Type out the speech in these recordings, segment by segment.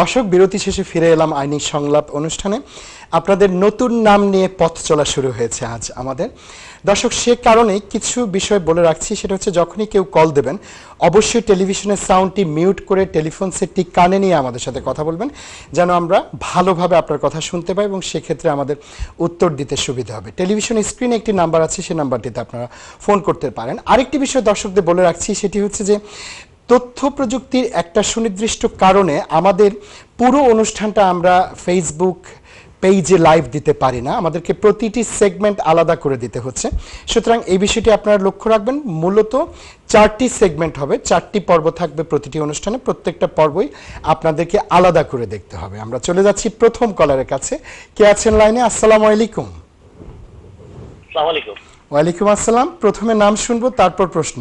দর্শক, বিরতি শেষে ফিরে এলাম আইনি সংলাপ অনুষ্ঠানে। আপনাদের নতুন নাম নিয়ে পথ চলা শুরু হয়েছে আজ আমাদের। দর্শক, সে কারণে কিছু বিষয় বলে রাখছি। সেটা হচ্ছে, যখনই কেউ কল দেবেন, অবশ্যই টেলিভিশনের সাউন্ডটি মিউট করে টেলিফোন সেটটি কানে নিয়ে আমাদের সাথে কথা বলবেন, যেন আমরা ভালোভাবে আপনার কথা শুনতে পাই এবং সেক্ষেত্রে আমাদের উত্তর দিতে সুবিধা হবে। টেলিভিশন স্ক্রিনে একটি নাম্বার আছে সেই নাম্বারটিতে আপনারা ফোন করতে পারেন। আরেকটি বিষয় দর্শকদের বলে রাখছি, সেটি হচ্ছে যে তথ্য প্রযুক্তির একটা সুনির্দিষ্ট কারণে আমাদের পুরো অনুষ্ঠানটা আমরা ফেসবুক পেজে লাইভ দিতে পারি না। আমাদেরকে প্রতিটি সেগমেন্ট আলাদা করে দিতে হচ্ছে। সুতরাং এই বিষয়টি আপনারা লক্ষ্য রাখবেন। মূলত চারটি সেগমেন্ট হবে। চারটি পর্ব থাকবে প্রতিটি অনুষ্ঠানে। প্রত্যেকটা পর্বই আপনাদেরকে আলাদা করে দেখতে হবে। আমরা চলে যাচ্ছি প্রথম কলারের কাছে। কে আছেন লাইনে? আসসালামু আলাইকুম। ওয়ালাইকুম আসসালাম। প্রথমে নাম শুনব তারপর প্রশ্ন।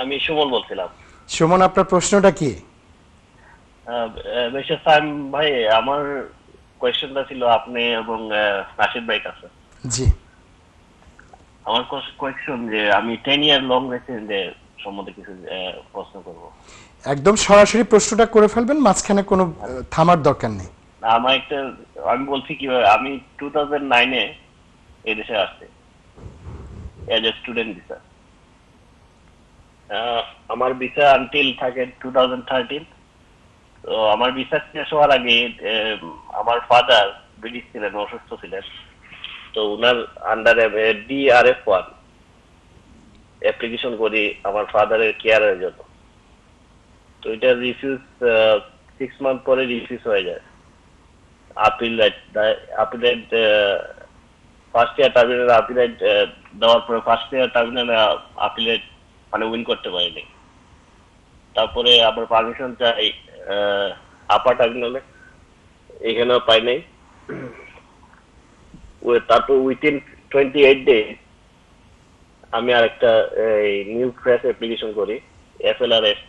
আমি সুমন বলছিলাম। সুমন আপনার প্রশ্নটা কি? মিস্টার সাইম ভাই আমার কোয়েশ্চেনটা ছিল আপনি এবং নাসির ভাই কাছে। জি। আমার কোয়েশ্চন যে আমি টেন ইয়ার লং রেসিডেন্টের সম্বন্ধে কিছু প্রশ্ন করব। একদম সরাসরি প্রশ্নটা করে ফেলবেন মাঝখানে কোনো থামার দরকার নেই। আমার একটা আমি বলছি কি আমি টু থাউজেন্ড নাইনে এই দেশে আসছি এজ এ স্টুডেন্ট ভিসা আমার ভিসা আনটিল থাকে টু তো আমার ভিসা শেষ হওয়ার আগে আমার ফাদার ব্রিটিশ ছিলেন, অসুস্থ ছিলেন। তো উনার আন্ডারে ডিআরএফ ওয়ান অ্যাপ্লিকেশন করি আমার ফাদারের কেয়ারের জন্য। তো এটা রিফিউজ সিক্স মান্থ পরে রিফিউজ হয়ে যায়। Appeal appeal first year terminal appeal দেওয়ার পরে ফার্স্ট ইয়ার টার্মিনাল আপিল মানে উইন করতে পারিনি। তারপরে আবার পারমিশন চাই আপার টার্মিনালে এখানেও পাই নাই। তারপর উইথিন টোয়েন্টি এইট ডে আমি আরেকটা নিউ ফ্রেশ অ্যাপ্লিকেশন করি F L R S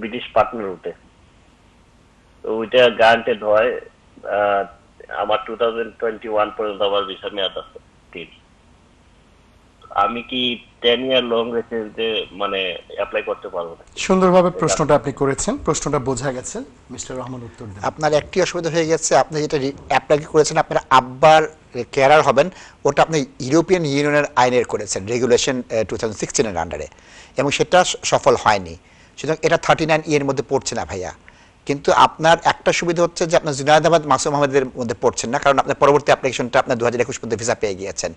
British partner রুটে ওইটা গ্রান্টেড হয় আমার টু থাউজেন্ড টোয়েন্টি ওয়ান পর্যন্ত আমার ভিসা মেয়াদ আছে। আমি কি টেন ইয়ার লং রেসিডেন্সে মানে অ্যাপ্লাই করতে পারব? সুন্দরভাবে প্রশ্নটা আপনি করেছেন প্রশ্নটা বোঝা গেছে। মিস্টার রহমান উত্তর দেন। আপনার একটি অসুবিধা হয়ে গেছে আপনি যেটা অ্যাপ্লাই করেছেন আপনার আব্বার কেয়ারার হবেন ওটা আপনি ইউরোপিয়ান ইউনিয়নের আইনের করেছেন রেগুলেশন টু থাউজেন্ড সিক্সটিনের আন্ডারে এবং সেটা সফল হয়নি। সুতরাং এটা থার্টি নাইন ইয়ের মধ্যে পড়ছে না ভাইয়া। কিন্তু আপনার একটা সুবিধা হচ্ছে যে আপনার জুনায়দাবাদ মাসুম আহমেদের মধ্যে পড়ছেন না, কারণ আপনার পরবর্তী অ্যাপ্লিকেশনটা আপনার দু হাজার একুশ পর্যন্ত ভিসা পেয়ে গিয়েছেন।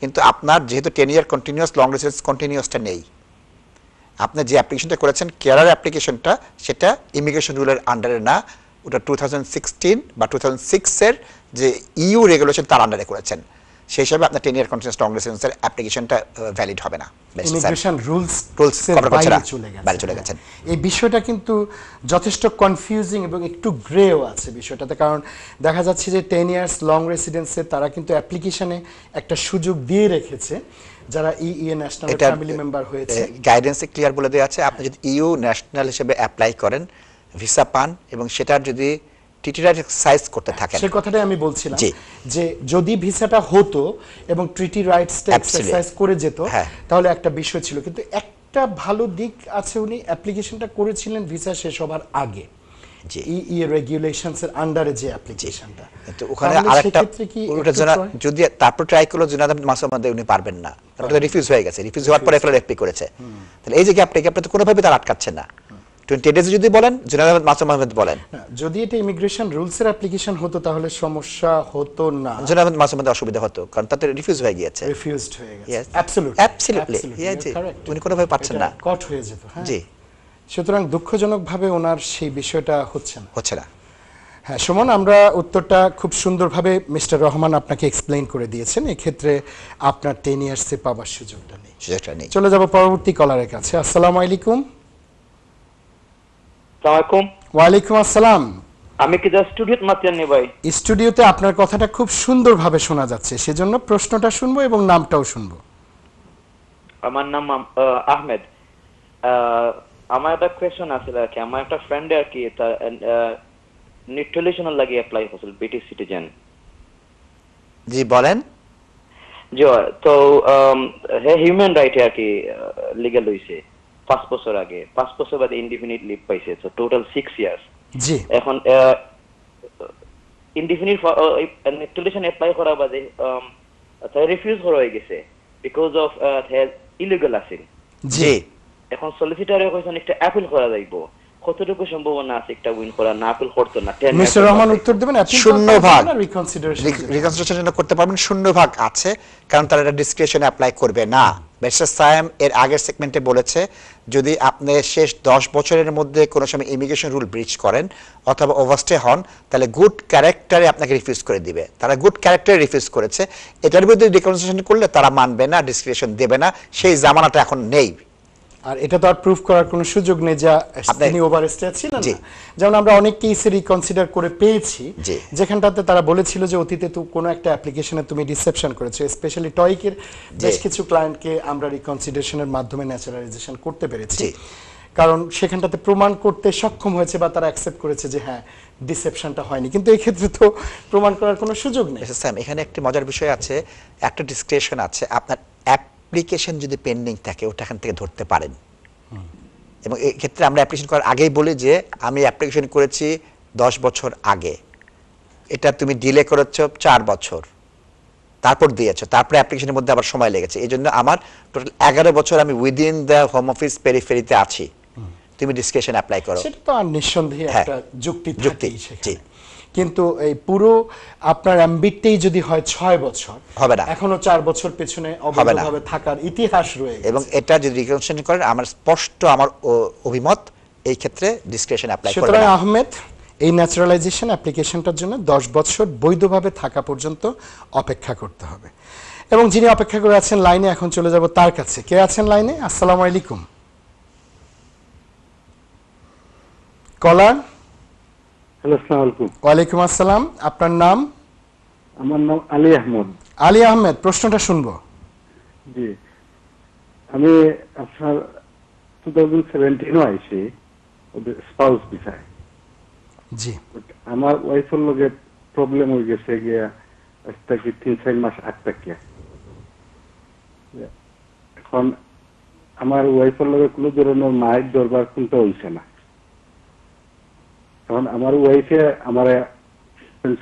কিন্তু আপনার যেহেতু ten year continuous long residence কন্টিনিউয়াসটা নেই। আপনি যে অ্যাপ্লিকেশনটা করেছেন কেয়ারার অ্যাপ্লিকেশনটা সেটা ইমিগ্রেশন রুলের আন্ডারে না, ওটা টু থাউজেন্ড সিক্সটিন বা টু থাউজেন্ড সিক্সের যে ইউ রেগুলেশন তার আন্ডারে করেছেন। সেই হিসাবে আপনার টেন ইয়ার কন্টিনিউয়াস লং রেসিডেন্সের অ্যাপ্লিকেশনটা ভ্যালিড হবে না। ইমিগ্রেশন রুলস করছে বাইরে চলে গেছে। গেছেন। এই বিষয়টা কিন্তু যথেষ্ট কনফিউজিং এবং একটু গ্রেও আছে বিষয়টাতে। কারণ দেখা যাচ্ছে যে টেন ইয়ার্স লং রেসিডেন্সে তারা কিন্তু অ্যাপ্লিকেশনে একটা সুযোগ দিয়ে রেখেছে যারা ই ন্যাশনাল ফ্যামিলি মেম্বার হয়েছে। গাইডেন্সে ক্লিয়ার বলে দেওয়া আছে। আপনি যদি ইউ ন্যাশনাল হিসেবে অ্যাপ্লাই করেন ভিসা পান এবং সেটার যদি টিটিরা সাইজ করতে থাকেন। সে কথাটাই আমি বলছিলাম। যে যদি ভিসাটা হতো এবং ট্রিটি রাইটসটা এক্সারসাইজ করে যেত হ্যাঁ। তাহলে একটা বিষয় ছিল। কিন্তু একটা ভালো দিক আছে উনি অ্যাপ্লিকেশনটা করেছিলেন ভিসা শেষ হবার আগে। জি। ই ই রেগুলেশনস এর আন্ডারে যে অ্যাপ্লিকেশনটা তো ওখানে আরেকটা ওটা জনা যদি তারপর ট্রাই করল জুনাদ মাসুম মধ্যে উনি পারবেন না। ওটা রিফিউজ হয়ে গেছে। রিফিউজ হওয়ার পরে এফএলআর এফপি করেছে। তাহলে এই যে গ্যাপটা গ্যাপটা তো কোনোভাবেই তার আটকাচ্ছে না। টোয়েন্টি ডেজ যদি বলেন আহমেদ মাসুম আহমেদ বলেন। যদি এটা ইমিগ্রেশন অ্যাপ্লিকেশন হতো তাহলে সমস্যা হতো না। আহমেদ মাসুম আহমেদের অসুবিধা হতো কারণ তাতে রিফিউজ হয়ে গিয়েছে। রিফিউজড হয়ে গেছে. অ্যাবসলিউটলি জি। উনি কোনোভাবে পাচ্ছেন না। কট হয়ে যেত হ্যাঁ। জি। সুতরাং দুঃখজনকভাবে ওনার সেই বিষয়টা হচ্ছে না। হচ্ছে না। হ্যাঁ সুমন আমরা উত্তরটা খুব সুন্দরভাবে মিস্টার রহমান আপনাকে এক্সপ্লেইন করে দিয়েছেন। এক্ষেত্রে আপনার টেন ইয়ার্সে পাওয়ার সুযোগটা নেই। সুযোগটা নেই। চলে যাব পরবর্তী কলারের কাছে। আসসালামু আলাইকুম। সালামালাইকুম ওয়ালাইকুম আসসালাম। আমি কি জাস্ট স্টুডিওতে মাত্র নি ভাই? স্টুডিওতে আপনার কথাটা খুব সুন্দরভাবে শোনা যাচ্ছে সেজন্য প্রশ্নটা শুনব এবং নামটাও শুনব। আমার নাম আহমেদ। আমার একটা কোয়েশন আছে আর কি। আমার একটা ফ্রেন্ড আর কি তার নিউট্রিশনাল লাগে অ্যাপ্লাই করছিল ব্রিটিশ সিটিজেন জি বলেন। জি তো হে হিউম্যান রাইট আর কি লিগ্যাল হইছে। পাঁচ বছর আগে পাঁচ বছর বাদে ইনডিফিনিট লিভ পাইছে তো টোটাল সিক্স ইয়ার্স জি। এখন ইনডিফিনিট নেটুলেশন এপ্লাই করা বাদে রিফিউজ করা হয়ে গেছে বিকজ অফ ইলিগাল আছে জি। এখন সলিসিটারে কইছেন একটা অ্যাপিল করা যাইব। কতটুকু সম্ভাবনা আছে একটা উইন করা? না করতো না মিস্টার রহমান উত্তর দেবেন শূন্য ভাগ। রিকনসিডারেশন রিকনস্ট্রাকশন করতে পারবেন শূন্য ভাগ আছে কারণ তারা এটা ডিসক্রিপশনে অ্যাপ্লাই করবে না। ব্যারিস্টার সায়েম এর আগের সেগমেন্টে বলেছে, যদি আপনি শেষ দশ বছরের মধ্যে কোনো সময় ইমিগ্রেশন রুল ব্রিচ করেন অথবা ওভারস্টে হন, তাহলে গুড ক্যারেক্টারে আপনাকে রিফিউজ করে দিবে। তারা গুড ক্যারেক্টারে রিফিউজ করেছে। এটার বিরুদ্ধে ডিকনসেশন করলে তারা মানবে না ডিসক্রিপশন দেবে না। সেই জামানাটা এখন নেই। আর এটা তো আর প্রুফ করার কোনো সুযোগ নেই যা তিনি ওভারস্টে ছিলেন জি। না যেমন আমরা অনেক কেসে রিকনসিডার করে পেয়েছি। যেখানটাতে তারা বলেছিল যে অতীতে তো কোনো একটা অ্যাপ্লিকেশনে তুমি রিসেপশন করেছ স্পেশালি টয়কের বেশ কিছু ক্লায়েন্টকে আমরা রিকনসিডারেশনের মাধ্যমে ন্যাচারালাইজেশন করতে পেরেছি। কারণ সেখানটাতে প্রমাণ করতে সক্ষম হয়েছে বা তারা অ্যাকসেপ্ট করেছে যে হ্যাঁ ডিসেপশনটা হয়নি। কিন্তু এই ক্ষেত্রে তো প্রমাণ করার কোনো সুযোগ নেই। স্যাম এখানে একটি মজার বিষয় আছে একটা ডিসক্রিপশন আছে। আপনার অ্যাপ্লিকেশন যদি পেন্ডিং থাকে, ওটা এখান থেকে ধরতে পারেন। এবং এক্ষেত্রে আমরা অ্যাপ্লিকেশন করার আগেই বলি যে, আমি অ্যাপ্লিকেশন করেছি দশ বছর আগে। এটা তুমি ডিলে করেছ চার বছর। তারপর দিয়েছ, তারপরে অ্যাপ্লিকেশনের মধ্যে আবার সময় লেগেছে। এই জন্য আমার টোটাল এগারো বছর আমি উইদিন দ্য হোম অফিস পেরিফেরিতে আছি। তুমি ডিসক্রিপশন অ্যাপ্লাই করো। সেটা তো আর নিঃসন্দেহে হ্যাঁ, একটা যুক্তি যুক্তি, জি। কিন্তু এই পুরো আপনার অ্যাম্বিটটাই যদি হয় ছয় বছর হবে না। এখনও চার বছর পেছনে অবৈধভাবে থাকার ইতিহাস রয়ে গেছে। এবং এটা যদি রিকনসিডার করেন আমার স্পষ্ট আমার অভিমত এই ক্ষেত্রে ডিসক্রিপশন অ্যাপ্লাই করবে সুতরাং আহমেদ এই ন্যাচারালাইজেশন অ্যাপ্লিকেশনটার জন্য দশ বছর বৈধভাবে থাকা পর্যন্ত অপেক্ষা করতে হবে। এবং যিনি অপেক্ষা করে আছেন লাইনে এখন চলে যাব তার কাছে। কে আছেন লাইনে? আসসালামু আলাইকুম। কলার হ্যালো আসসালামু আলাইকুম ওয়ালাইকুম আসসালাম আপনার নাম? আমার নাম আলী আহমদ। আলী আহমেদ প্রশ্নটা শুনব। জি। আমি আপনার টু থাউজেন্ড সেভেন্টিনও আইসি ওদের স্পাউস বিষয়। জি। আমার ওয়াইফের লগে প্রবলেম হয়ে গেছে গিয়া আজ থেকে তিন চার মাস আগ থেকে এখন আমার ওয়াইফের লগে কোনো ধরনের মায়ের দরবার কোনটা হইছে না। এখন আমার ওয়াইফে আমার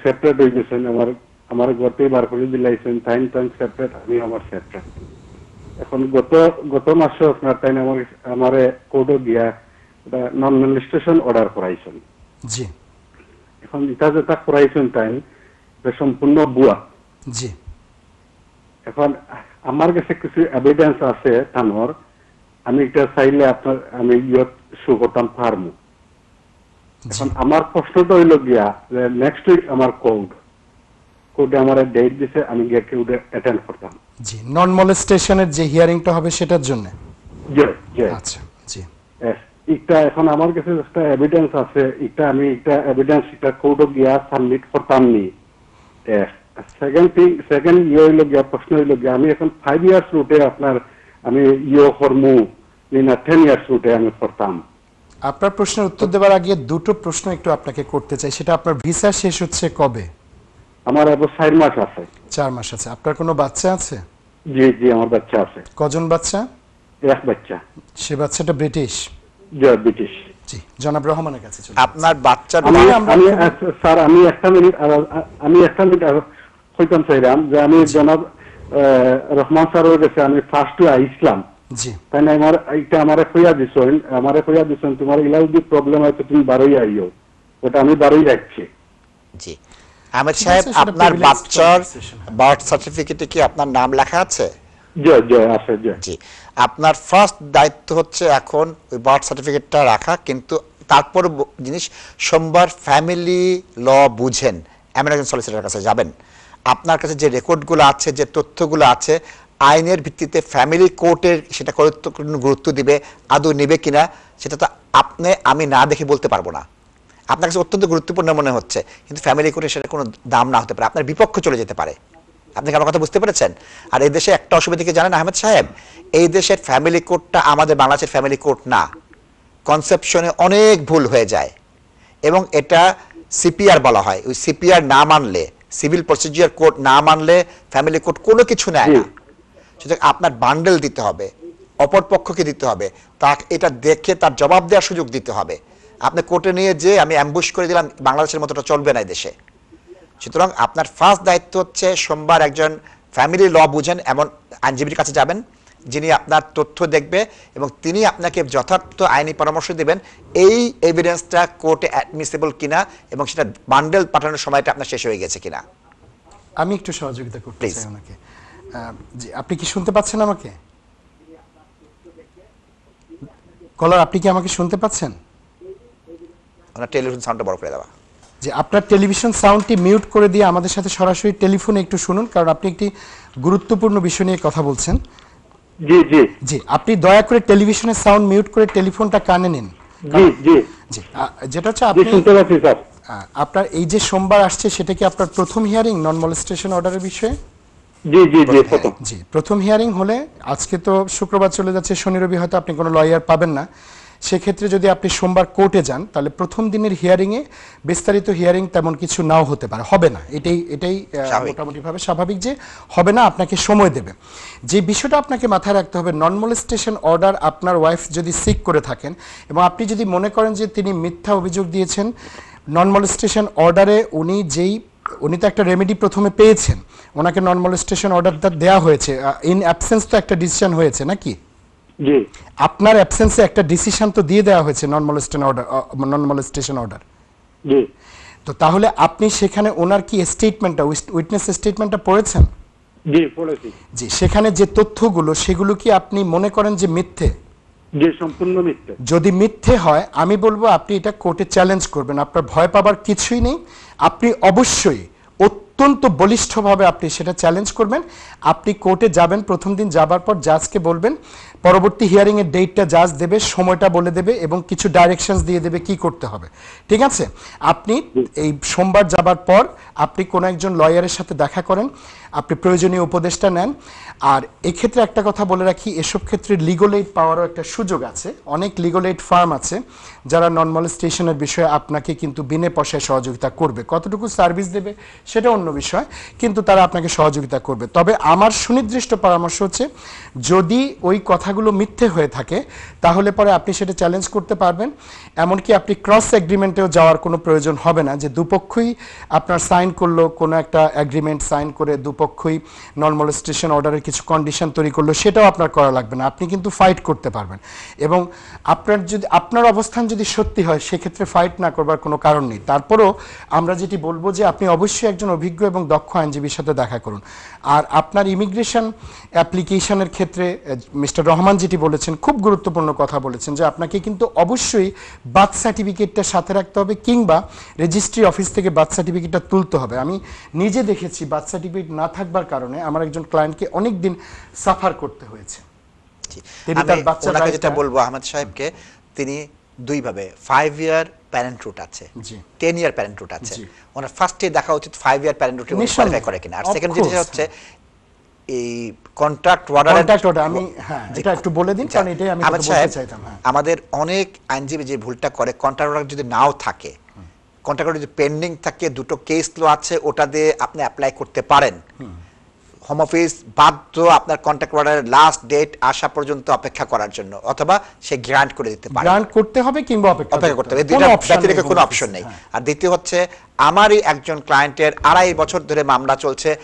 সেপারেট হয়ে গেছেন আমার আমার গতে বার করে দিলাইছেন টাইম টাইম সেপারেট আমি আমার সেপারেট এখন গত গত মাসে আপনার টাইম আমার আমারে কোর্টও গিয়া নন রেজিস্ট্রেশন অর্ডার করাইছেন। জি। এখন এটা যেটা করাইছেন টাইম সম্পূর্ণ বুয়া জি। এখন আমার কাছে কিছু এভিডেন্স আছে তানোর। আমি এটা চাইলে আপনার আমি ইয়ত শো করতাম পারমু এখন আমার প্রশ্নটা হইল গিয়া যে নেক্সট উইক আমার কোড কোডে আমার ডেট দিছে আমি গিয়ে কোডে অ্যাটেন্ড করতাম। জি নন মলেস্টেশনের যে হিয়ারিংটা হবে সেটার জন্য? আচ্ছা জি. এটা এখন আমার কাছে একটা এভিডেন্স আছে এটা আমি একটা এভিডেন্স এটা কোড গিয়া সাবমিট করতাম নি সেকেন্ড থিং সেকেন্ড ইয়ে হইল গিয়া প্রশ্ন হইল গিয়া আমি এখন ফাইভ ইয়ার্স রুটে আপনার আমি ইয়ে করমু না টেন ইয়ার্স রুটে আমি করতাম। আপনার প্রশ্নের উত্তর দেওয়ার আগে দুটো প্রশ্ন একটু আপনাকে করতে চাই। সেটা আপনার ভিসা শেষ হচ্ছে কবে? আমার এবার চার মাস আছে। চার মাস আছে। আপনার কোনো বাচ্চা আছে? জি জি আমার বাচ্চা আছে। কজন বাচ্চা? এক বাচ্চা। সে বাচ্চাটা ব্রিটিশ? জয় ব্রিটিশ। জি জনাব রহমানের কাছে চলে আপনার বাচ্চার আমি আমি- স্যার আমি একটা মিনিট আমি একটা মিনিট আর কইতাম চাইলাম যে আমি জনাব আহ, রহমান স্যারের কাছে আমি ফার্স্ট টু আইসলাম জি। তাই আমার এটা আমারে কইয়া দিছেন আমারে কইয়া দিছেন তোমার ইলা যদি প্রবলেম হয় তো তুমি বারোই আইও ওটা আমি বারোই রাখছি। জি। আহমেদ সাহেব আপনার বাচ্চার। বার্থ সার্টিফিকেটে কি আপনার নাম লেখা আছে? জয় জয় আছে জয়। জি। আপনার ফার্স্ট দায়িত্ব হচ্ছে এখন ওই বার্থ সার্টিফিকেটটা রাখা কিন্তু তারপর জিনিস সোমবার ফ্যামিলি ল বুঝেন। এমন একজন সলিসিটার কাছে যাবেন। আপনার কাছে যে রেকর্ডগুলো আছে যে তথ্যগুলো আছে আইনের ভিত্তিতে ফ্যামিলি কোর্টের সেটা গুরুত্ব দিবে আদৌ নেবে কিনা সেটা তো আপনি আমি না দেখে বলতে পারব না। আপনার কাছে অত্যন্ত গুরুত্বপূর্ণ মনে হচ্ছে কিন্তু ফ্যামিলি কোর্টে সেটা কোনো দাম না হতে পারে আপনার বিপক্ষ চলে যেতে পারে। আপনি আমার কথা বুঝতে পেরেছেন? আর এই দেশে একটা অসুবিধা কি জানেন আহমেদ সাহেব? এই দেশের ফ্যামিলি কোর্টটা আমাদের বাংলাদেশের ফ্যামিলি কোর্ট না। কনসেপশনে অনেক ভুল হয়ে যায়। এবং এটা সিপিআর বলা হয়। ওই সিপিআর না মানলে সিভিল প্রসিজিয়ার কোর্ট না মানলে ফ্যামিলি কোর্ট কোনো কিছু নেয় না। সুতরাং আপনার বান্ডেল দিতে হবে অপর পক্ষকে দিতে হবে তা এটা দেখে তার জবাব দেওয়ার সুযোগ দিতে হবে। আপনি কোর্টে নিয়ে যে আমি অ্যাম্বুশ করে দিলাম বাংলাদেশের মতোটা চলবে না দেশে। সুতরাং আপনার ফার্স্ট দায়িত্ব হচ্ছে সোমবার একজন ফ্যামিলি ল বুঝেন এমন আইনজীবীর কাছে যাবেন যিনি আপনার তথ্য দেখবে এবং তিনি আপনাকে যথার্থ আইনি পরামর্শ দেবেন এই এভিডেন্সটা কোর্টে অ্যাডমিসিবল কিনা এবং সেটা বান্ডেল পাঠানোর সময়টা আপনার শেষ হয়ে গেছে কিনা। আমি একটু সহযোগিতা করতে. চাই ওনাকে। জি আপনি কি শুনতে পাচ্ছেন আমাকে? কলার আপনি কি আমাকে শুনতে পাচ্ছেন? ওনার টেলিভিশন সাউন্ডটা বড় করে দেওয়া যে আপনার টেলিভিশন সাউন্ডটি মিউট করে দিয়ে আমাদের সাথে সরাসরি টেলিফোনে একটু শুনুন কারণ আপনি একটি গুরুত্বপূর্ণ বিষয় নিয়ে কথা বলছেন। জি জি। জি আপনি দয়া করে টেলিভিশনের সাউন্ড মিউট করে টেলিফোনটা কানে নিন। জি জি। জি যেটা হচ্ছে আপনি শুনতে পাচ্ছি স্যার। আপনার এই যে সোমবার আসছে সেটা কি আপনার প্রথম হিয়ারিং নন মলেস্টেশন অর্ডারের বিষয়ে? জি জি জি প্রথম জি প্রথম হিয়ারিং হলে আজকে তো শুক্রবার চলে যাচ্ছে শনি রবি হয়তো আপনি কোনো লয়ার পাবেন না। সেক্ষেত্রে যদি আপনি সোমবার কোর্টে যান তাহলে প্রথম দিনের হিয়ারিংয়ে বিস্তারিত হিয়ারিং তেমন কিছু নাও হতে পারে। হবে না। এটাই এটাই মোটামুটিভাবে স্বাভাবিক যে হবে না আপনাকে সময় দেবে। যে বিষয়টা আপনাকে মাথায় রাখতে হবে নন মলেস্টেশন অর্ডার আপনার ওয়াইফ যদি সিক করে থাকেন এবং আপনি যদি মনে করেন যে তিনি মিথ্যা অভিযোগ দিয়েছেন নন মলেস্টেশন অর্ডারে উনি যেই উনি তো একটা রেমেডি প্রথমে পেয়েছেন। ওনাকে নন মলেস্টেশন অর্ডারটা দেওয়া হয়েছে। ইন অ্যাবসেন্স তো একটা ডিসিশন হয়েছে নাকি? জি। আপনার অ্যাবসেন্সে একটা ডিসিশন তো দিয়ে দেওয়া হয়েছে non molestation order non molestation order জি। তো তাহলে আপনি সেখানে ওনার কি স্টেটমেন্টটা উইটনেস স্টেটমেন্টটা পড়েছেন? জি পড়েছি। জি সেখানে যে তথ্যগুলো সেগুলো কি আপনি মনে করেন যে মিথ্যে? যে সম্পূর্ণ মিথ্যে। যদি মিথ্যে হয়, আমি বলব আপনি এটা কোর্টে চ্যালেঞ্জ করবেন। আপনার ভয় পাবার কিছুই নেই। আপনি অবশ্যই অত্যন্ত বলিষ্ঠভাবে আপনি সেটা চ্যালেঞ্জ করবেন। আপনি কোর্টে যাবেন, প্রথম দিন যাবার পর জাজকে বলবেন, পরবর্তী হিয়ারিং এর ডেটটা জাজ দেবে, সময়টা বলে দেবে এবং কিছু ডাইরেকশনস দিয়ে দেবে কি করতে হবে। ঠিক আছে? আপনি এই সোমবার যাবার পর আপনি কোনো একজন লয়ারের সাথে দেখা করেন, আপনি প্রয়োজনীয় উপদেশটা নেন আর এক্ষেত্রে একটা কথা বলে রাখি, এসব ক্ষেত্রে লিগল এইড পাওয়ারও একটা সুযোগ আছে। অনেক লিগল এইড ফার্ম আছে যারা নন মলেস্টেশনের বিষয়ে আপনাকে কিন্তু বিনে পয়সায় সহযোগিতা করবে। কতটুকু সার্ভিস দেবে সেটা অন্য বিষয়, কিন্তু তারা আপনাকে সহযোগিতা করবে। তবে আমার সুনির্দিষ্ট পরামর্শ হচ্ছে, যদি ওই কথাগুলো মিথ্যে হয়ে থাকে, তাহলে পরে আপনি সেটা চ্যালেঞ্জ করতে পারবেন। এমনকি আপনি ক্রস এগ্রিমেন্টেও যাওয়ার কোনো প্রয়োজন হবে না যে দুপক্ষই আপনার সাইন করল, কোনো একটা এগ্রিমেন্ট সাইন করে দুপক্ষই নন মলেস্টেশন অর্ডারের কিছু কন্ডিশন তৈরি করল সেটাও আপনার করা লাগবে না। আপনি কিন্তু ফাইট করতে পারবেন। এবং আপনার যদি, আপনার অবস্থান যদি সত্যি হয়, সেক্ষেত্রে ফাইট না করবার কোনো কারণ নেই। তারপরও আমরা যেটি বলব যে, আপনি অবশ্যই একজন অভিজ্ঞ এবং দক্ষ আইনজীবীর সাথে দেখা করুন। আর আপনার ইমিগ্রেশন অ্যাপ্লিকেশনের ক্ষেত্রে মিস্টার রহমান যেটি বলেছেন, খুব গুরুত্বপূর্ণ কথা বলেছেন যে, আপনাকে কিন্তু অবশ্যই বার্থ সার্টিফিকেটটা সাথে রাখতে হবে কিংবা রেজিস্ট্রি অফিস থেকে বার্থ সার্টিফিকেটটা তুলতে হবে। আমি নিজে দেখেছি বার্থ সার্টিফিকেট না থাকবার কারণে আমার একজন ক্লায়েন্টকে অনেক দিন সাফার করতে হয়েছে। তিনি তার বাচ্চার ওনাকে যেটা বলব আহমেদ সাহেবকে তিনি দুইভাবে ফাইভ ইয়ার প্যারেন্ট রুট আছে জি। টেন ইয়ার প্যারেন্ট রুট আছে। ওনার ফার্স্টে দেখা উচিত ফাইভ ইয়ার প্যারেন্ট রুটে কোয়ালিফাই করে কিনা। আর সেকেন্ড যেটা হচ্ছে এই কন্ট্রাক্ট ওয়ার্ডার কন্ট্যাক্ট অর্ডার আমি হ্যাঁ এটা একটু বলে দিন কারণ এটাই আমি বলতে চাইতাম হ্যাঁ। আমাদের অনেক আইনজীবী যে ভুলটা করে কন্ট্রাক্ট অর্ডার যদি নাও থাকে কন্ট্রাক্ট অর্ডার যদি পেন্ডিং থাকে দুটো কেস লো আছে ওটা দিয়ে আপনি অ্যাপ্লাই করতে পারেন। হোম অফিস বাধ্য আপনার কন্ট্রাক্ট অর্ডারের লাস্ট ডেট আসা পর্যন্ত অপেক্ষা করার জন্য অথবা সে গ্রান্ট করে দিতে পারে। গ্রান্ট করতে হবে কিংবা অপেক্ষা করতে হবে। option ব্যতিরেকে কোনো অপশন নেই। হ্যাঁ। আর দ্বিতীয় হচ্ছে আমারই একজন ক্লায়েন্টের আড়াই বছর ধরে মামলা চলছে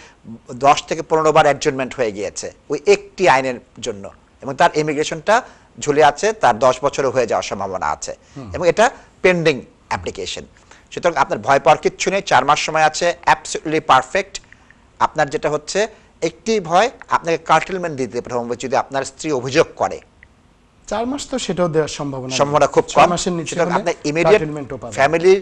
দশ থেকে পনেরো বার অ্যাডজমেন্ট হয়ে গিয়েছে ওই একটি আইনের জন্য। এবং তার ইমিগ্রেশনটা ঝুলে আছে তার দশ বছরও হয়ে যাওয়ার সম্ভাবনা আছে। এবং এটা পেন্ডিং অ্যাপ্লিকেশন সুতরাং আপনার ভয় পাওয়ার কিচ্ছু নেই চার মাস সময় আছে অ্যাবসলিউটলি পারফেক্ট আপনার যেটা হচ্ছে একটি ভয় আপনাকে কার্টেলমেন্ট দিতে হবে যদি আপনার স্ত্রী অভিযোগ করে। চার মাস তো সেটাও দেওয়ার সম্ভাবনা সম্ভাবনা খুব কম। মাসের নিচে আপনার ইমিডিয়েট। ফ্যামিলির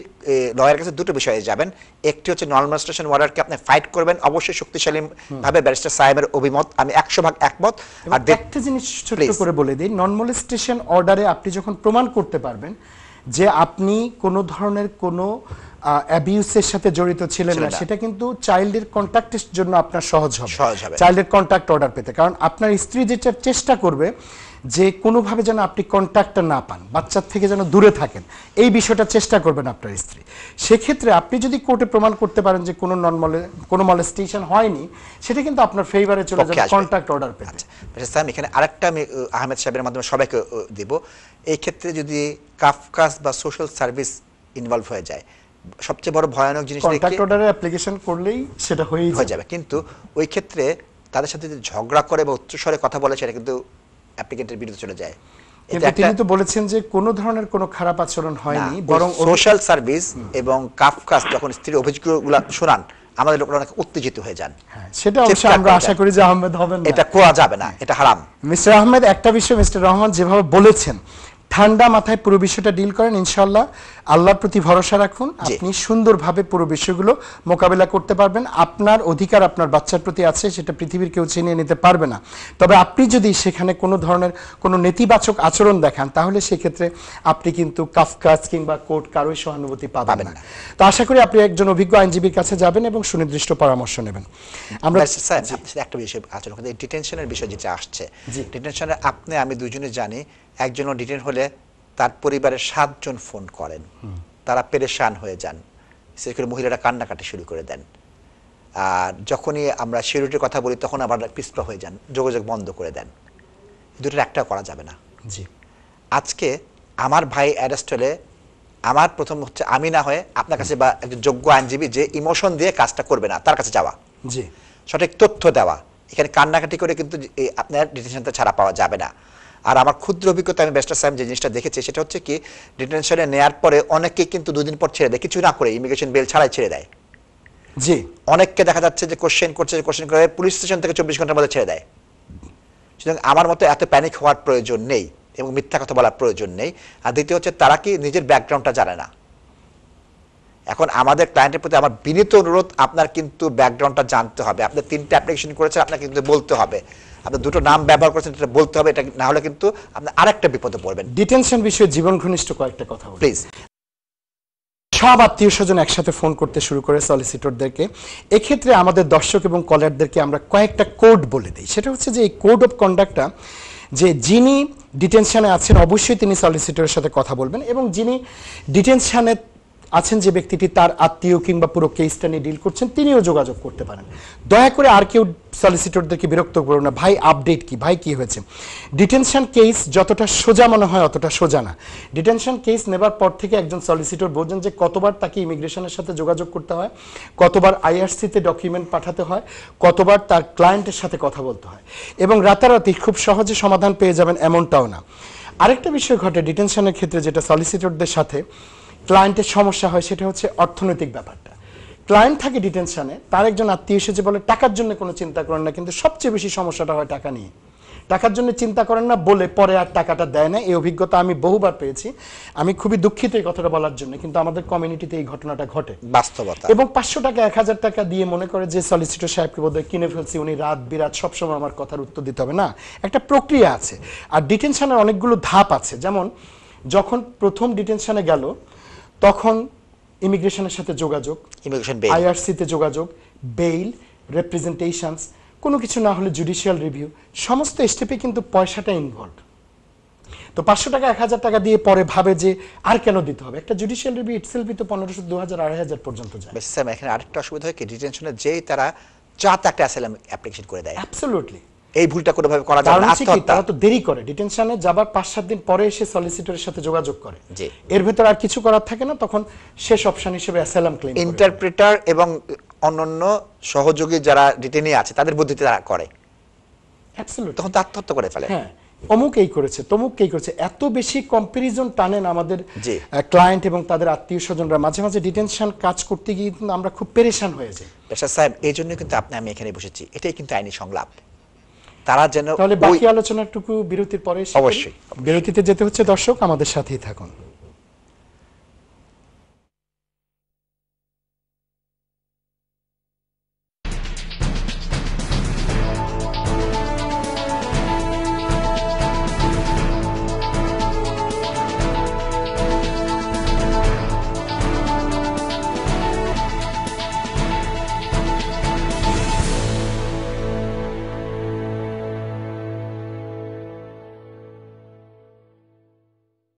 লয়ারের কাছে দুটো বিষয়ে যাবেন। একটি হচ্ছে নর্মাল ওয়ার্ডারকে আপনি ফাইট করবেন। অবশ্যই শক্তিশালী ভাবে ব্যারিস্টার সাহেবের অভিমত। আমি একশো ভাগ একমত। আর একটা জিনিস Please. করে বলে দিই নন মলেস্টেশন অর্ডারে আপনি যখন প্রমাণ করতে পারবেন যে আপনি কোনো ধরনের কোনো অ্যাবিউসের সাথে জড়িত ছিলেন না। সেটা কিন্তু চাইল্ডের কন্ট্যাক্টের জন্য আপনার সহজ হবে সহজ হবে। চাইল্ডের কন্ট্যাক্ট অর্ডার পেতে কারণ আপনার স্ত্রী যেটা চেষ্টা করবে যে কোনোভাবে যেন আপনি কন্ট্যাক্টটা না পান বাচ্চার থেকে যেন দূরে থাকেন এই বিষয়টা চেষ্টা করবেন আপনার স্ত্রী। সেক্ষেত্রে আপনি যদি কোর্টে প্রমাণ করতে পারেন যে কোনো নন মলে কোনো মলেস্টেশন হয়নি সেটা কিন্তু আপনার ফেভারে চলে যাবে কন্ট্যাক্ট অর্ডার পেতে। আচ্ছা সাহেব এখানে আরেকটা আমি আহমেদ সাহেবের মাধ্যমে সবাইকে দেব। এই ক্ষেত্রে যদি কাফকাস বা সোশ্যাল সার্ভিস ইনভলভ হয়ে যায় সবচেয়ে বড় ভয়ানক জিনিস কন্ট্যাক্ট অর্ডারে অ্যাপ্লিকেশন করলেই সেটা হয়েই হয়ে যাবে। কিন্তু ওই ক্ষেত্রে তাদের সাথে যদি ঝগড়া করে বা উচ্চস্বরে কথা বলে সেটা কিন্তু অ্যাপ্লিকেন্টের বিরুদ্ধে চলে যায়। কিন্তু তিনি তো বলেছেন যে কোনো ধরনের কোনো খারাপ আচরণ হয়নি বরং সোশ্যাল সার্ভিস এবং কাফকাস যখন স্ত্রীর অভিযোগগুলো শোনান আমাদের লোকরা অনেক উত্তেজিত হয়ে যান। হ্যাঁ, সেটা অবশ্য আমরা আশা করি যে আহমেদ হবেন না। এটা করা যাবে না এটা হারাম। মিস্টার আহমেদ একটা বিষয় মিস্টার রহমান যেভাবে বলেছেন ঠান্ডা মাথায় পুরো বিষয়টা ডিল করেন ইনশাল্লাহ আল্লাহর প্রতি ভরসা রাখুন। আপনি সুন্দরভাবে পুরো বিষয়গুলো মোকাবেলা করতে পারবেন। আপনার অধিকার আপনার বাচ্চার প্রতি আছে সেটা পৃথিবীর কেউ ছিনিয়ে নিতে পারবে না। তবে আপনি যদি সেখানে কোনো ধরনের কোনো নেতিবাচক আচরণ দেখান তাহলে সেক্ষেত্রে আপনি কিন্তু কাফকাজ কিংবা কোর্ট কারোই সহানুভূতি পাবেন না। তো আশা করি আপনি একজন অভিজ্ঞ আইনজীবীর কাছে যাবেন এবং সুনির্দিষ্ট পরামর্শ নেবেন। আমরা সাথে একটা বিষয় আচরণ ডিটেনশনের বিষয় যেটা আসছে জি। ডিটেনশনে আপনি আমি দুজনে জানি একজনও ডিটেন হলে তার পরিবারের সাতজন ফোন করেন। তারা পেরেশান হয়ে যান। বিশেষ করে মহিলারা কান্নাকাটি শুরু করে দেন। আর যখনই আমরা সিকিউরিটির কথা বলি তখন আবার পিছপা হয়ে যান যোগাযোগ বন্ধ করে দেন। দুটোর একটা করা যাবে না। জি। আজকে আমার ভাই অ্যারেস্ট হলে আমার প্রথম হচ্ছে আমি না হয়ে আপনার কাছে বা একজন যোগ্য আইনজীবী যে ইমোশন দিয়ে কাজটা করবে না তার কাছে যাওয়া। জি। সঠিক তথ্য দেওয়া। এখানে কান্নাকাটি করে কিন্তু আপনার ডিটেনশনটা ছাড়া পাওয়া যাবে না। আর আমার ক্ষুদ্র অভিজ্ঞতা আমি বেস্টার সাহেব যে জিনিসটা দেখেছি সেটা হচ্ছে কি ডিটেনশনে নেয়ার পরে অনেকে কিন্তু দুদিন পর ছেড়ে দেয় কিছু না করে ইমিগ্রেশন বেল ছাড়াই ছেড়ে দেয়। জি। অনেককে দেখা যাচ্ছে যে কোশ্চেন করছে কোশ্চেন করে পুলিশ স্টেশন থেকে চব্বিশ ঘণ্টার মধ্যে ছেড়ে দেয়। সুতরাং আমার মতো এত প্যানিক হওয়ার প্রয়োজন নেই এবং মিথ্যা কথা বলার প্রয়োজন নেই। আর দ্বিতীয় হচ্ছে তারা কি নিজের ব্যাকগ্রাউন্ডটা জানে না। এখন আমাদের ক্লায়েন্টের প্রতি আমার বিনীত অনুরোধ আপনার কিন্তু ব্যাকগ্রাউন্ডটা জানতে হবে। আপনি তিনটা অ্যাপ্লিকেশন করেছেন আপনাকে কিন্তু বলতে হবে। আপনার দুটো নাম ব্যবহার করেছেন এটা বলতে হবে এটা না হলে কিন্তু আপনি আরেকটা বিপদে পড়বেন। ডিটেনশন বিষয়ে জীবন ঘনিষ্ঠ কয়েকটা কথা প্লিজ সব আত্মীয় স্বজন একসাথে ফোন করতে শুরু করে সলিসিটরদেরকে এক্ষেত্রে আমাদের দর্শক এবং কলারদেরকে আমরা কয়েকটা কোড বলে দিই। সেটা হচ্ছে যে এই কোড অফ কন্ডাক্টটা যে যিনি ডিটেনশনে আছেন অবশ্যই তিনি সলিসিটরের সাথে কথা বলবেন এবং যিনি ডিটেনশনে আছেন যে ব্যক্তিটি তার আত্মীয় কিংবা পুরো কেসটা নিয়ে ডিল করছেন, তিনিও যোগাযোগ করতে পারেন। দয়া করে আর কেউ সলিসিটরদেরকে বিরক্ত করবেন না। ভাই আপডেট কি? ভাই, কি হয়েছে? ডিটেনশন কেস যতটা সোজা মনে হয় অতটা সোজা না। ডিটেনশন কেস নেবার পর থেকে একজন সলিসিটর বোঝেন যে কতবার তাকে ইমিগ্রেশনের সাথে যোগাযোগ করতে হয়, কতবার আইআরসিতে ডকুমেন্ট পাঠাতে হয়, কতবার তার ক্লায়েন্টের সাথে কথা বলতে হয়। এবং রাতারাতি খুব সহজে সমাধান পেয়ে যাবেন এমনটাও না। আরেকটা বিষয় ঘটে ডিটেনশনের ক্ষেত্রে যেটা সলিসিটরদের সাথে ক্লায়েন্টের সমস্যা হয় সেটা হচ্ছে অর্থনৈতিক ব্যাপারটা। ক্লায়েন্ট থাকে ডিটেনশনে তার একজন আত্মীয় এসেছে বলে টাকার জন্য কোনো চিন্তা করেন না কিন্তু সবচেয়ে বেশি সমস্যাটা হয় টাকা নিয়ে। টাকার জন্য চিন্তা করেন না বলে পরে আর টাকাটা দেয় না। এই অভিজ্ঞতা আমি বহুবার পেয়েছি। আমি খুবই দুঃখিত এই কথাটা বলার জন্য কিন্তু আমাদের কমিউনিটিতে এই ঘটনাটা ঘটে। বাস্তবতা। এবং পাঁচশো টাকা এক হাজার টাকা দিয়ে মনে করে যে সলিসিটর সাহেবকে বোধহয় কিনে ফেলছি উনি রাত বিরাত সবসময় আমার কথার উত্তর দিতে হবে। না একটা প্রক্রিয়া আছে। আর ডিটেনশনের অনেকগুলো ধাপ আছে। যেমন যখন প্রথম ডিটেনশনে গেল তখন ইমিগ্রেশনের সাথে যোগাযোগ ইমিগ্রেশন বেল আইআরসিতে যোগাযোগ বেইল রেপ্রেজেন্টেশনস কোনো কিছু না হলে জুডিশিয়াল রিভিউ সমস্ত স্টেপে কিন্তু পয়সাটা ইনভলভ তো পাঁচশো টাকা এক হাজার টাকা দিয়ে পরে ভাবে যে আর কেন দিতে হবে? একটা জুডিশিয়াল রিভিউ ইটসেলফই তো পনেরোশো দু হাজার আড়াই হাজার পর্যন্ত যায়। বেশ স্যার এখানে আরেকটা অসুবিধা হয় কি? ডিটেনশনে যেই তারা চাত একটা অ্যাসাইলাম অ্যাপ্লিকেশন করে দেয়। অ্যাবসলুটলি এই ভুলটা কোনোভাবে করা যাবে না তারা তো দেরি করে। ডিটেনশনে যাবার পাঁচ সাত দিন পরে এসে সলিসিটরের সাথে যোগাযোগ করে। জি। এর ভেতর আর কিছু করার থাকে না তখন শেষ অপশন হিসেবে অ্যাসাইলাম ক্লেম ইন্টারপ্রেটার এবং অন্যান্য সহযোগী যারা ডিটেনে আছে তাদের বুদ্ধিতে তারা করে। অ্যাবসলুটলি তখন তো আত্মহত্যা করে ফেলে। হ্যাঁ অমুক এই করেছে তমুক এই করেছে। এত বেশি কম্পারিজন টানেন আমাদের। ক্লায়েন্ট এবং তাদের আত্মীয় স্বজনরা। মাঝে মাঝে ডিটেনশন কাজ করতে গিয়ে কিন্তু আমরা খুব পেরেশান হয়ে যাই। পেশা সাহেব এই জন্য কিন্তু আপনি আমি এখানে বসেছি। এটাই কিন্তু আইনি সংলাপ। তারা যেন তাহলে বাকি আলোচনাটুকু বিরতির পরে অবশ্যই, বিরতিতে যেতে হচ্ছে দর্শক আমাদের সাথেই থাকুন।